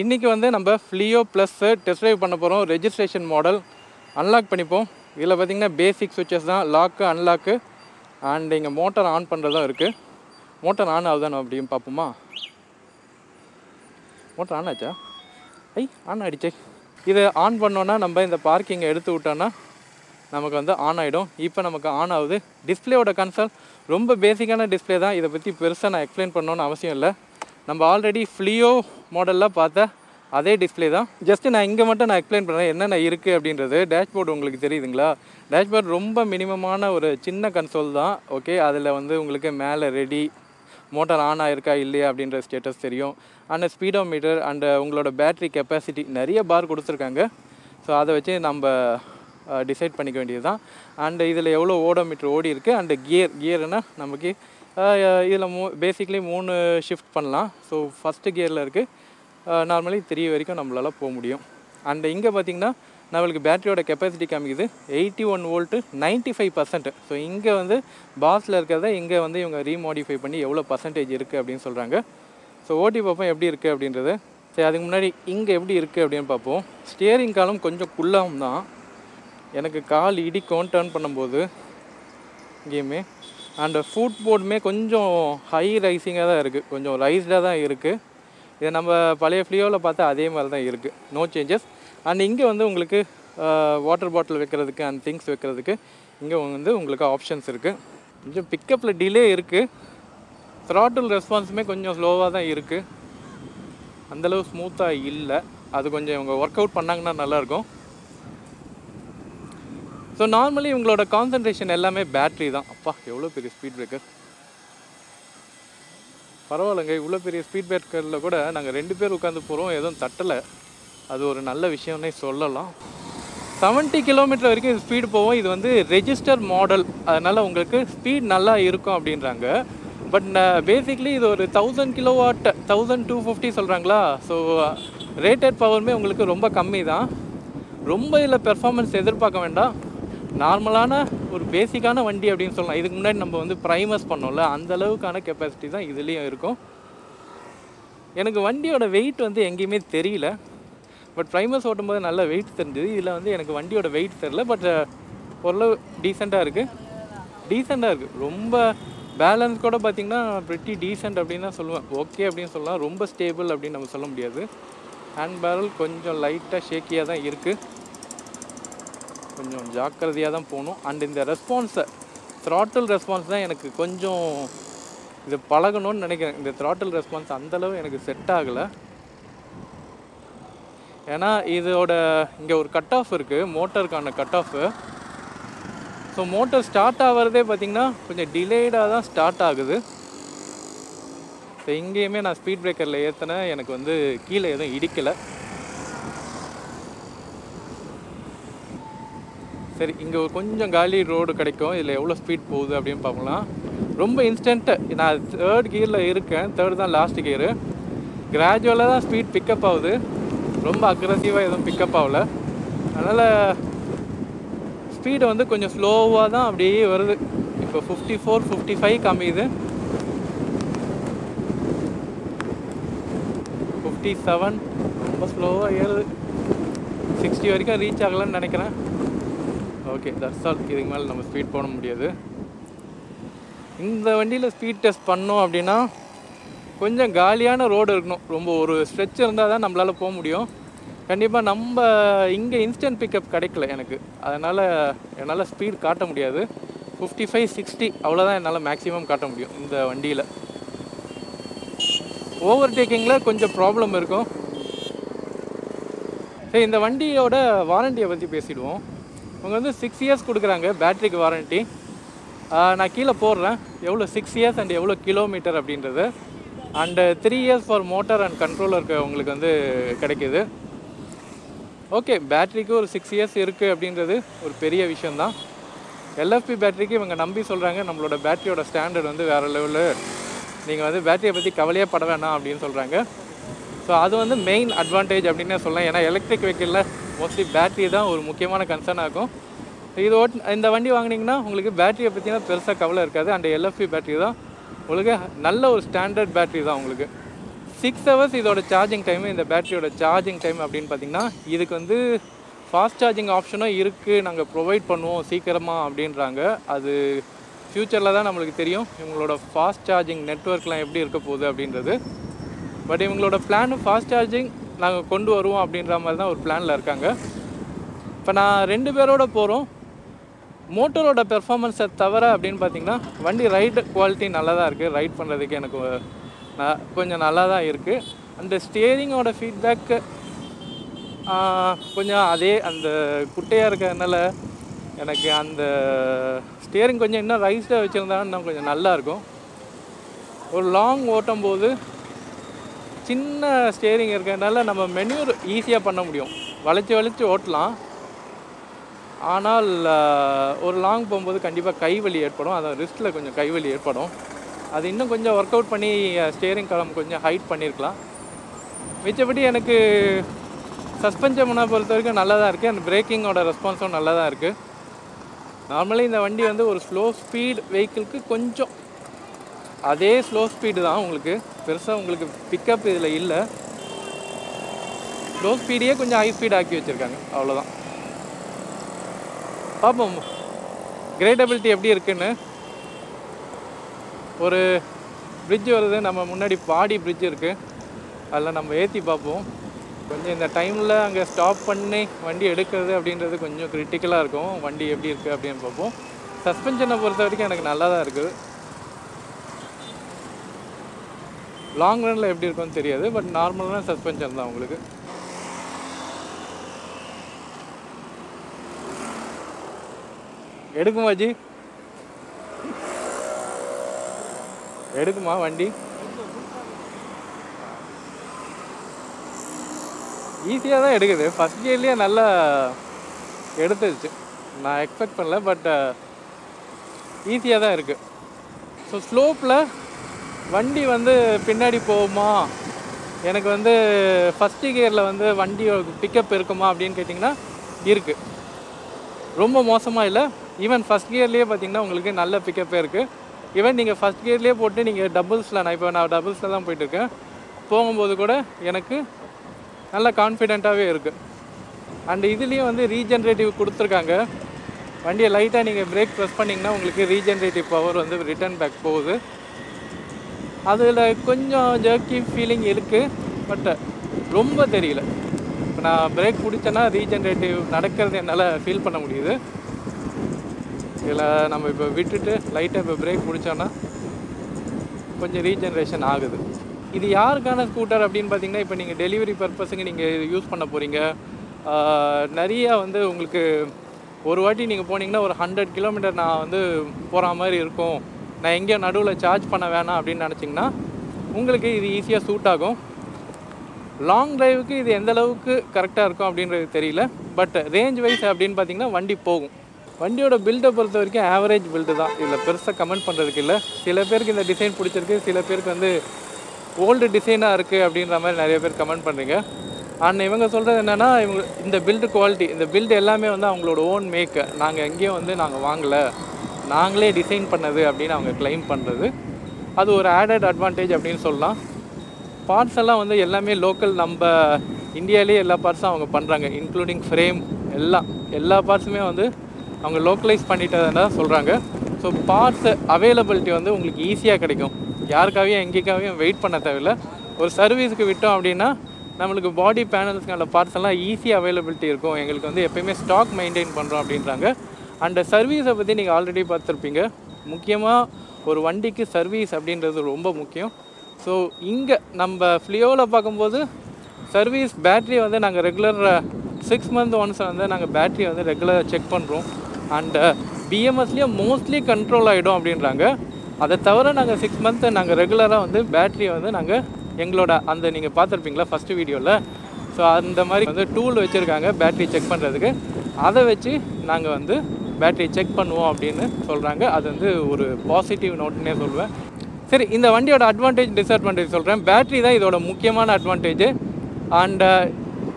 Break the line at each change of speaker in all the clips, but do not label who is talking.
இன்றைக்கி வந்து நம்ம ஃப்ளியோ ப்ளஸ்ஸு டெஸ்ட் ட்ரைவ் பண்ண போகிறோம் ரெஜிஸ்ட்ரேஷன் மாடல் அன்லாக் பண்ணிப்போம். இதில் பார்த்திங்கன்னா பேசிக் சுவிச்சஸ் தான். லாக்கு அன்லாக்கு அண்ட் இங்கே மோட்டார் ஆன் பண்ணுறதும் இருக்குது மோட்டார் ஆன் ஆகுதான் அப்படின்னு பார்ப்போமா? மோட்டர் ஆன் ஆச்சா? ஐ ஆன் ஆகிடுச்சே இதை ஆன் பண்ணோன்னா நம்ம இந்த பார்க்கிங்கை எடுத்து விட்டோன்னா நமக்கு வந்து ஆன் ஆகிடும் இப்போ நமக்கு ஆன் ஆகுது. டிஸ்பிளேவோட கன்சல் ரொம்ப பேசிக்கான டிஸ்பிளே தான். இதை பற்றி பெருசாக நான் எக்ஸ்பிளைன் பண்ணணுன்னு அவசியம் இல்லை. நம்ம ஆல்ரெடி ஃப்ளியோ மாடலில் பார்த்த அதே டிஸ்பிளே தான். ஜஸ்ட் நான் இங்கே மட்டும் நான் எக்ஸ்பிளைன் பண்ணுறேன் என்னென்ன இருக்குது அப்படின்றது. டேஷ்போர்டு உங்களுக்கு தெரியுதுங்களா? டேஷ்போர்ட் ரொம்ப மினிமமான ஒரு சின்ன கன்சோல் தான். ஓகே அதில் வந்து உங்களுக்கு மேலே ரெடி மோட்டார் ஆன் ஆயிருக்கா இல்லையா அப்படின்ற ஸ்டேட்டஸ் தெரியும். அண்ட் ஸ்பீடோ மீட்டர் அண்ட் உங்களோட பேட்ரி கெப்பாசிட்டி நிறைய பார் கொடுத்துருக்காங்க. ஸோ அதை வச்சு நம்ம டிசைட் பண்ணிக்க வேண்டியது தான் அண்டு இதில் எவ்வளோ ஓடோ மீட்டர் ஓடி இருக்குது அண்டு கியர் கியர்னால் நமக்கு இதில் மூ பேசிக்லி மூணு ஷிஃப்ட் பண்ணலாம். ஸோ ஃபஸ்ட்டு கியரில் இருக்குது நார்மலி த்ரீ வரைக்கும் நம்மளால் போக முடியும். அண்ட் இங்கே பார்த்தீங்கன்னா நம்மளுக்கு பேட்டரியோட கெப்பாசிட்டி காமிக்குது. Eighty one volt ninety five percent so இங்கே வந்து பாஸில் இருக்கிறத இங்கே வந்து இவங்க ரீமாடிஃபை பண்ணி எவ்வளோ பர்சன்டேஜ் இருக்குது அப்படின்னு சொல்கிறாங்க ஸோ ஓட்டி பார்ப்போம் எப்படி இருக்குது அப்படின்றது. சரி அதுக்கு முன்னாடி இங்கே எப்படி இருக்குது அப்படின்னு பார்ப்போம். ஸ்டியரிங் காலம் கொஞ்சம் குள்ளாம் தான். எனக்கு கால் இடிக்கும் டேர்ன் பண்ணும்போது இங்கேயுமே அண்ட் ஃபுட் போர்டுமே கொஞ்சம் ஹை ரைசிங்காக தான் இருக்குது கொஞ்சம் ரைஸ்டாக தான் இருக்குது இது நம்ம பழைய ஃப்ளியோவில் பார்த்தா அதே மாதிரி தான் இருக்குது நோ சேஞ்சஸ் அண்ட் இங்கே வந்து உங்களுக்கு வாட்டர் பாட்டில் வைக்கிறதுக்கு அண்ட் திங்ஸ் வைக்கிறதுக்கு இங்கே வந்து உங்களுக்கு ஆப்ஷன்ஸ் இருக்குது கொஞ்சம் பிக்கப்பில் டிலே இருக்குது த்ராட்டில் ரெஸ்பான்ஸுமே கொஞ்சம் ஸ்லோவாக தான் இருக்குது அந்தளவு ஸ்மூத்தாக இல்லை. அது கொஞ்சம் இவங்க ஒர்க் அவுட் பண்ணாங்கன்னா நல்லாயிருக்கும் ஸோ நார்மலி உங்களோட கான்சன்ட்ரேஷன் எல்லாமே பேட்ரி தான். அப்பா எவ்வளோ பெரிய ஸ்பீட் பிரேக்கர் பரவாயில்லைங்க இவ்வளோ பெரிய ஸ்பீட் பிரேக்கரில் கூட நாங்கள் ரெண்டு பேர் உட்காந்து போகிறோம் எதுவும் தட்டலை. அது ஒரு நல்ல விஷயம்னே சொல்லலாம். செவன்ட்டி கிலோமீட்டர் வரைக்கும் இது ஸ்பீடு போவோம். இது வந்து ரெஜிஸ்டர் மாடல் அதனால் உங்களுக்கு ஸ்பீட் நல்லா இருக்கும் அப்படின்றாங்க. பட் பேசிக்லி இது ஒரு thousand kilowatt thousand two fifty சொல்கிறாங்களா ஸோ ரேட்டட் பவருமே உங்களுக்கு ரொம்ப கம்மி தான் ரொம்ப இதில் பெர்ஃபார்மன்ஸ் எதிர்பார்க்க வேண்டாம். நார்மலான ஒரு பேசிக்கான வண்டி அப்படின்னு சொல்லலாம். இதுக்கு முன்னாடி நம்ம வந்து ப்ரைமஸ் பண்ணோம்ல அந்த அளவுக்கான கெப்பாசிட்டி தான் இதுலேயும் இருக்கும். எனக்கு வண்டியோட வெயிட் வந்து எங்கேயுமே தெரியல. பட் ப்ரைமஸ் ஓட்டும்போது நல்ல வெயிட் தெரிஞ்சுது. இதில் வந்து எனக்கு வண்டியோட வெயிட் தெரில பட் ஓரளவு டீசெண்டாக இருக்குது டீசெண்டாக இருக்குது ரொம்ப பேலன்ஸ் கூட பார்த்திங்கன்னா ப்ரிட்டி டீசெண்ட் அப்படின்னு தான் சொல்லுவேன். ஓகே அப்படின்னு சொல்லலாம். ரொம்ப ஸ்டேபிள் அப்படின்னு நம்ம சொல்ல முடியாது. ஹேண்ட் பேரல் கொஞ்சம் லைட்டாக ஷேக்கியாக தான் இருக்குது கொஞ்சம் ஜாக்கிரதையாக தான் போகணும். அண்ட் இந்த ரெஸ்பான்ஸை த்ராட்டில் ரெஸ்பான்ஸ் தான் எனக்கு கொஞ்சம் இது பழகணும்னு நினைக்கிறேன். இந்த த்ராட்டில் ரெஸ்பான்ஸ் அந்தளவு எனக்கு செட் ஆகலை. ஏன்னா இதோட இங்கே ஒரு கட் ஆஃப் இருக்குது மோட்டருக்கான cut off so motor start ஆகிறதே பார்த்திங்கன்னா கொஞ்சம் டிலேடாக தான் ஸ்டார்ட் ஆகுது. ஸோ இங்கேயுமே நான் ஸ்பீட் பிரேக்கரில் ஏற்றினேன் எனக்கு வந்து கீழே எதுவும் இடிக்கலை. சரி இங்கே கொஞ்சம் காலி ரோடு கிடைக்கும். இதில் எவ்வளோ ஸ்பீட் போகுது அப்படின்னு பார்க்கலாம். ரொம்ப இன்ஸ்டண்ட்டு நான் தேர்ட் கியரில் இருக்கேன். தேர்ட் தான் லாஸ்ட் கியரு கிராஜுவலாக தான் ஸ்பீட் பிக்கப் ஆகுது. ரொம்ப அக்ரஸிவாக எதுவும் பிக்கப் ஆகல. அதனால் ஸ்பீடு வந்து கொஞ்சம் ஸ்லோவாக தான் அப்படியே வருது. இப்போ ஃபிஃப்டி ஃபோர் ஃபிஃப்டி ஃபைவ் காமிக்குது. ஃபிஃப்டி செவன் ரொம்ப ஸ்லோவாக ஏறுது. சிக்ஸ்டி வரைக்கும் ரீச் ஆகலைன்னு நினைக்கிறேன். ஓகே தட்ஸ் ஆல் இதுக்கு மேலே நம்ம ஸ்பீட் போட முடியாது. இந்த வண்டியில் ஸ்பீட் டெஸ்ட் பண்ணோம் அப்படின்னா கொஞ்சம் காலியான ரோடு இருக்கணும். ரொம்ப ஒரு ஸ்ட்ரெச் இருந்தால் தான் நம்மளால் போக முடியும். கண்டிப்பாக நம்ம இங்கே இன்ஸ்டன்ட் பிக்கப் கிடைக்கல எனக்கு. அதனால் என்னால் ஸ்பீட் காட்ட முடியாது. ஃபிஃப்டி ஃபைவ் சிக்ஸ்டி அவ்வளோதான் என்னால் மேக்ஸிமம் காட்ட முடியும் இந்த வண்டியில். ஓவர் டேக்கிங்கில் கொஞ்சம் ப்ராப்ளம் இருக்கும். சரி இந்த வண்டியோட வாரண்டியை பற்றி பேசிடுவோம். அவங்க வந்து சிக்ஸ் இயர்ஸ் கொடுக்குறாங்க பேட்ரிக்கு வாரண்ட்டி நான் கீழே போடுறேன். எவ்வளோ சிக்ஸ் இயர்ஸ் அண்ட் எவ்வளோ கிலோமீட்டர் அப்படின்றது. And three years for motor and கண்ட்ரோலருக்கு உங்களுக்கு வந்து கிடைக்கிது. ஓகே பேட்ரிக்கு ஒரு சிக்ஸ் இயர்ஸ் இருக்குது அப்படின்றது ஒரு பெரிய விஷயந்தான் எல்எஃப்பி பேட்ரிக்கு இவங்க நம்பி சொல்கிறாங்க நம்மளோட பேட்டரியோட ஸ்டாண்டர்ட் வந்து வேறு லெவலு நீங்கள் வந்து பேட்டரியை பற்றி கவலையே பட வேணாம் அப்படின்னு சொல்கிறாங்க ஸோ அது வந்து மெயின் அட்வான்டேஜ் அப்படின்னே சொல்லலாம். ஏன்னா எலக்ட்ரிக் வெஹிக்கிளில் மோஸ்ட்லி பேட்ரி தான் ஒரு முக்கியமான கன்சர்னாக இருக்கும் இது ஓட் இந்த வண்டி வாங்கினீங்கன்னா உங்களுக்கு பேட்டரியை பற்றினா பெருசாக கவலை இருக்காது. அண்ட் எல்எஃப்பி பேட்டரி தான். உங்களுக்கு நல்ல ஒரு ஸ்டாண்டர்ட் பேட்டரி தான் உங்களுக்கு. சிக்ஸ் ஹவர்ஸ் இதோட சார்ஜிங் டைம் இந்த பேட்டரியோட சார்ஜிங் டைம் அப்படின்னு பார்த்தீங்கன்னா இதுக்கு வந்து ஃபாஸ்ட் சார்ஜிங் ஆப்ஷனும் இருக்குது நாங்கள் ப்ரொவைட் பண்ணுவோம் சீக்கிரமாக அப்படின்றாங்க. அது ஃப்யூச்சரில் தான் நம்மளுக்கு தெரியும். இவங்களோட ஃபாஸ்ட் சார்ஜிங் நெட்ஒர்க்லாம் எப்படி இருக்க போகுது அப்படின்றது. பட் இவங்களோட பிளான் ஃபாஸ்ட் சார்ஜிங் நாங்கள் கொண்டு வருவோம் அப்படின்ற மாதிரி தான் ஒரு பிளானில் இருக்காங்க. இப்போ நான் ரெண்டு பேரோட போகிறோம் மோட்டரோட பெர்ஃபார்மன்ஸை தவிர அப்படின்னு பார்த்தீங்கன்னா வண்டி ரைடு குவாலிட்டி நல்லா தான் இருக்குது ரைட் பண்ணுறதுக்கு எனக்கு ந- கொஞ்சம் நல்லா தான் இருக்குது அந்த ஸ்டியரிங்கோட ஃபீட்பேக்கு கொஞ்சம் அதே அந்த குட்டையாக இருக்கிறதுனால எனக்கு அந்த ஸ்டியரிங் கொஞ்சம் இன்னும் ரைஸ்டாக வச்சுருந்தாங்கன்னா கொஞ்சம் நல்லா இருக்கும். ஒரு லாங் ஓட்டும் போது சின்ன ஸ்டேரிங் இருக்கிறதுனால நம்ம மெனுவர் ஈஸியாக பண்ண முடியும். வளைச்சி வளைச்சி ஓட்டலாம். ஆனால் ஒரு லாங் போகும்போது கண்டிப்பாக கைவலி ஏற்படும். அது ரிஸ்ட்டில் கொஞ்சம் கைவலி ஏற்படும். அது இன்னும் கொஞ்சம் ஒர்க் அவுட் பண்ணி ஸ்டேரிங் காலம் கொஞ்சம் ஹைட் பண்ணியிருக்கலாம் மிச்சபடி எனக்கு சஸ்பென்ஷனை பொறுத்த வரைக்கும் நல்லா தான் இருக்குது அந்த பிரேக்கிங்கோட ரெஸ்பான்ஸும் நல்லா தான் இருக்குது நார்மலி இந்த வண்டி வந்து ஒரு ஸ்லோ ஸ்பீட் வெஹிக்கிளுக்கு கொஞ்சம் அதே ஸ்லோ ஸ்பீடு தான் உங்களுக்கு. பெருசாக உங்களுக்கு பிக்கப் இதில் இல்லை. ஸ்லோ ஸ்பீடையே கொஞ்சம் ஹை ஸ்பீட் ஆக்கி வச்சுருக்காங்க. அவ்வளோதான் பார்ப்போம் கிரேடபிலிட்டி எப்படி இருக்குன்னு. ஒரு பிரிட்ஜ் வருது. நம்ம முன்னாடி பாடி பிரிட்ஜ் இருக்குது அதில் நம்ம ஏற்றி பார்ப்போம் கொஞ்சம் இந்த டைமில் அங்கே ஸ்டாப் பண்ணி வண்டி எடுக்கிறது அப்படின்றது கொஞ்சம் கிரிட்டிக்கலாக இருக்கும். வண்டி எப்படி இருக்குது அப்படின்னு பார்ப்போம் சஸ்பென்ஷனை பொறுத்த வரைக்கும் எனக்கு நல்லா தான் இருக்குது. லாங் ரனில் எப்படி இருக்கும்னு தெரியாது பட் நார்மலான சஸ்பென்ஷன் தான் உங்களுக்கு. எடுக்குமா ஜி? எடுக்குமா வண்டி? ஈஸியாக தான் எடுக்குது. ஃபஸ்ட் கியர்லேயே நல்லா எடுத்துருச்சு. நான் எக்ஸ்பெக்ட் பண்ணல பட் ஈஸியாக uh, தான் இருக்குது ஸோ ஸ்லோப்பில் வண்டி வந்து பின்னாடி போகுமா? எனக்கு வந்து ஃபஸ்ட்டு கியரில் வந்து வண்டி பிக்கப் இருக்குமா அப்படின்னு கேட்டிங்கன்னா இருக்குது ரொம்ப மோசமாக இல்லை. ஈவன் ஃபஸ்ட் கியர்லேயே பார்த்தீங்கன்னா உங்களுக்கு நல்ல பிக்கப்பே இருக்குது ஈவன் நீங்கள் ஃபஸ்ட் கியர்லேயே போட்டு நீங்கள் டபுள்ஸில் நான் இப்போ நான் டபுள்ஸில் தான் போயிட்டுருக்கேன். போகும்போது கூட எனக்கு நல்ல கான்ஃபிடெண்ட்டாகவே இருக்குது அண்ட் இதுலேயும் வந்து ரீஜென்ரேட்டிவ் கொடுத்துருக்காங்க. வண்டியை லைட்டாக நீங்கள் பிரேக் ப்ரெஸ் பண்ணிங்கன்னா உங்களுக்கு ரீஜென்ரேட்டிவ் பவர் வந்து ரிட்டர்ன் பேக் போகுது. அதில் கொஞ்சம் ஜர்க்கி ஃபீலிங் இருக்குது பட் ரொம்ப தெரியல. இப்போ நான் பிரேக் பிடிச்சேன்னா ரீஜென்ரேட்டிவ் நடக்கிறது என்னால் ஃபீல் பண்ண முடியுது. இதில் நம்ம இப்போ விட்டுட்டு லைட்டாக இப்போ பிரேக் பிடிச்சோன்னா கொஞ்சம் ரீஜென்ரேஷன் ஆகுது. இது யாருக்கான ஸ்கூட்டர் அப்படின்னு பார்த்தீங்கன்னா இப்போ நீங்கள் டெலிவரி பர்பஸுக்கு நீங்கள் யூஸ் பண்ண போகிறீங்க நிறையா வந்து உங்களுக்கு ஒரு வாட்டி நீங்கள் போனீங்கன்னா ஒரு ஹண்ட்ரட் கிலோமீட்டர் நான் வந்து போகிற மாதிரி இருக்கும். நான் எங்கேயோ நடுவில் சார்ஜ் பண்ண வேணாம் அப்படின்னு நினச்சிங்கன்னா உங்களுக்கு இது ஈஸியாக சூட் ஆகும். லாங் டிரைவுக்கு இது எந்த அளவுக்கு கரெக்டாக இருக்கும் அப்படின்றது தெரியல. பட் ரேஞ்ச் வைஸ் அப்படின்னு பார்த்தீங்கன்னா வண்டி போகும். வண்டியோட பில்டை பொறுத்த வரைக்கும் ஆவரேஜ் பில்டு தான். இதில் பெருசாக கமெண்ட் பண்ணுறதுக்கு இல்லை. சில பேருக்கு இந்த டிசைன் பிடிச்சிருக்கு. சில பேருக்கு வந்து ஓல்டு டிசைனாக இருக்குது அப்படின்ற மாதிரி நிறைய பேர் கமெண்ட் பண்ணுறீங்க ஆனால் இவங்க சொல்கிறது என்னென்னா இவங்க இந்த பில்டு குவாலிட்டி இந்த பில்டு எல்லாமே வந்து அவங்களோட ஓன் மேக்கு நாங்கள் எங்கேயும் வந்து நாங்கள் வாங்கலை. நாங்களே டிசைன் பண்ணது அப்படின்னு அவங்க கிளைம் பண்ணுறது அது ஒரு ஆடட் அட்வான்டேஜ் அப்படின்னு சொல்லலாம். பார்ட்ஸ் எல்லாம் வந்து எல்லாமே லோக்கல் நம்ம இந்தியாவிலே எல்லா பார்ட்ஸும் அவங்க பண்ணுறாங்க இன்க்ளூடிங் ஃப்ரேம் எல்லாம். எல்லா பார்ட்ஸுமே வந்து அவங்க லோக்கலைஸ் பண்ணிட்டதுன்னு சொல்கிறாங்க ஸோ பார்ட்ஸ் அவைலபிலிட்டி வந்து உங்களுக்கு ஈஸியாக கிடைக்கும். யாருக்காகவும் எங்கேக்காகவும் வெயிட் பண்ண தேவையில்ல. ஒரு சர்வீஸுக்கு விட்டோம் அப்படின்னா நம்மளுக்கு பாடி பேனல்ஸ்க்கான பார்ட்ஸ் எல்லாம் ஈஸியாக அவைலபிலிட்டி இருக்கும். எங்களுக்கு வந்து எப்பயுமே ஸ்டாக் மெயின்டைன் பண்ணுறோம் அப்படின்றாங்க. அண்ட் சர்வீஸை பற்றி நீங்கள் ஆல்ரெடி பார்த்துருப்பீங்க. முக்கியமாக ஒரு வண்டிக்கு சர்வீஸ் அப்படின்றது ரொம்ப முக்கியம். ஸோ இங்கே நம்ம ஃப்ளியோவில் பார்க்கும்போது சர்வீஸ் பேட்ரி வந்து நாங்கள் ரெகுலர் சிக்ஸ் மந்த் ஒன்ஸ் வந்து நாங்கள் பேட்ரி வந்து ரெகுலராக செக் பண்ணுறோம் அண்டு பிஎம்எஸ்லேயே மோஸ்ட்லி கண்ட்ரோல் ஆகிடும் அப்படின்றாங்க. அதை தவிர நாங்கள் சிக்ஸ் மந்த்து நாங்கள் ரெகுலராக வந்து பேட்ரியை வந்து நாங்கள் எங்களோட அந்த நீங்கள் பார்த்துருப்பீங்களா ஃபஸ்ட்டு வீடியோவில் ஸோ அந்த மாதிரி வந்து டூல் வச்சுருக்காங்க பேட்ரி செக் பண்ணுறதுக்கு அதை வச்சு நாங்கள் வந்து பேட்டரி செக் பண்ணுவோம் அப்படின்னு சொல்கிறாங்க அது வந்து ஒரு பாசிட்டிவ் நோட்னே சொல்லுவேன். சரி இந்த வண்டியோட அட்வான்டேஜ் டிஸ்அட்வான்டேஜ் சொல்கிறேன் பேட்ரி தான் இதோட முக்கியமான அட்வான்டேஜ் அண்டு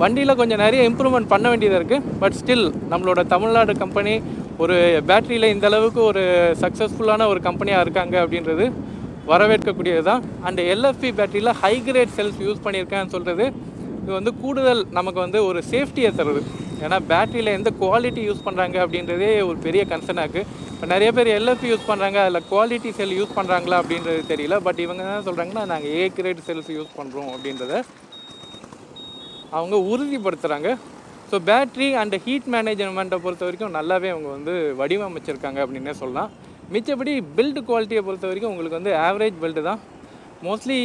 வண்டியில் கொஞ்சம் நிறைய இம்ப்ரூவ்மெண்ட் பண்ண வேண்டியதாக இருக்குது பட் ஸ்டில் நம்மளோட தமிழ்நாடு கம்பெனி ஒரு பேட்டரியில் இந்த அளவுக்கு ஒரு சக்ஸஸ்ஃபுல்லான ஒரு கம்பெனியாக இருக்காங்க அப்படின்றது வரவேற்கக்கூடியது தான். அண்ட் எல்எஃப்பி பேட்டரியில் ஹை கிரேட் செல்ஸ் யூஸ் பண்ணியிருக்கேன்னு சொல்கிறது இது வந்து கூடுதல் நமக்கு வந்து ஒரு சேஃப்டியை தருது. ஏன்னா பேட்டரியில் எந்த குவாலிட்டி யூஸ் பண்ணுறாங்க அப்படின்றதே ஒரு பெரிய கன்சர்னாக இருக்குது இப்போ நிறைய பேர் எல்எஃப்பி யூஸ் பண்ணுறாங்க அதில் குவாலிட்டி செல் யூஸ் பண்ணுறாங்களா அப்படின்றது தெரியல. பட் இவங்க என்ன சொல்கிறாங்கன்னா நாங்கள் ஏ கிரேட் செல்ஸ் யூஸ் பண்ணுறோம் அப்படின்றத அவங்க உறுதிப்படுத்துகிறாங்க ஸோ பேட்ரி அண்ட் ஹீட் மேனேஜ்மெண்ட்டை பொறுத்த வரைக்கும் நல்லாவே அவங்க வந்து வடிவமைச்சிருக்காங்க அப்படின்னே சொல்லலாம். மிச்சப்படி பில்டு குவாலிட்டியை பொறுத்த வரைக்கும் உங்களுக்கு வந்து ஆவரேஜ் பில்டு தான். மோஸ்ட்லி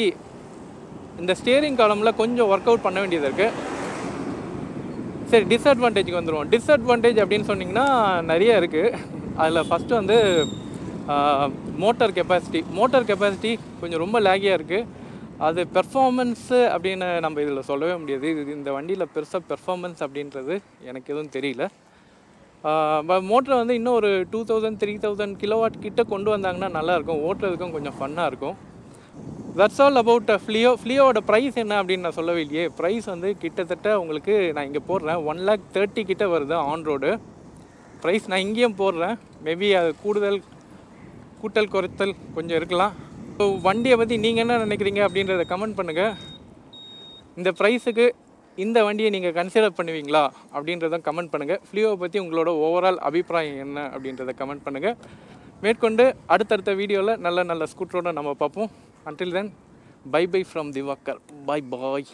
இந்த ஸ்டேரிங் காலமில் கொஞ்சம் ஒர்க் அவுட் பண்ண வேண்டியது இருக்குது சரி டிஸ்அட்வான்டேஜ்க்கு வந்துடுவோம் டிஸ்அட்வான்டேஜ் அப்படின்னு சொன்னிங்கன்னா நிறைய இருக்குது அதில் ஃபஸ்ட்டு வந்து மோட்டார் கெப்பாசிட்டி மோட்டார் கெப்பாசிட்டி கொஞ்சம் ரொம்ப லேகியாக இருக்குது அது பெர்ஃபார்மன்ஸு அப்படின்னு நம்ம இதில் சொல்லவே முடியாது. இது இந்த வண்டியில் பெருசாக பெர்ஃபார்மன்ஸ் அப்படின்றது எனக்கு எதுவும் தெரியல. மோட்டரை வந்து இன்னும் ஒரு two thousand three thousand kilowatt கிட்ட கொண்டு வந்தாங்கன்னா நல்லாயிருக்கும் ஓட்டுறதுக்கும் கொஞ்சம் ஃபன்னாக இருக்கும். தட்ஸ் ஆல் அபவுட் ஃப்ளியோ ஃப்ளியோட ப்ரைஸ் என்ன அப்படின்னு நான் சொல்லவே இல்லையே. ப்ரைஸ் வந்து கிட்டத்தட்ட உங்களுக்கு நான் இங்கே போடுறேன். ஒன் லேக் தேர்ட்டி கிட்டே வருது ஆன் ரோடு ப்ரைஸ் நான் இங்கேயும் போடுறேன். மேபி அது கூடுதல் கூட்டல் குறைத்தல் கொஞ்சம் இருக்கலாம். ஸோ வண்டியை பற்றி நீங்கள் என்ன நினைக்கிறீங்க அப்படின்றத கமெண்ட் பண்ணுங்கள் இந்த ப்ரைஸுக்கு இந்த வண்டியை நீங்கள் கன்சிடர் பண்ணுவீங்களா அப்படின்றத கமெண்ட் பண்ணுங்கள் ஃப்ளியோவை பற்றி உங்களோட ஓவரால் அபிப்பிராயம் என்ன அப்படின்றத கமெண்ட் பண்ணுங்கள் மேற்கொண்டு அடுத்தடுத்த வீடியோவில் நல்ல நல்ல ஸ்கூட்டரோடு நம்ம பார்ப்போம். Until then bye bye from Divakar bye bye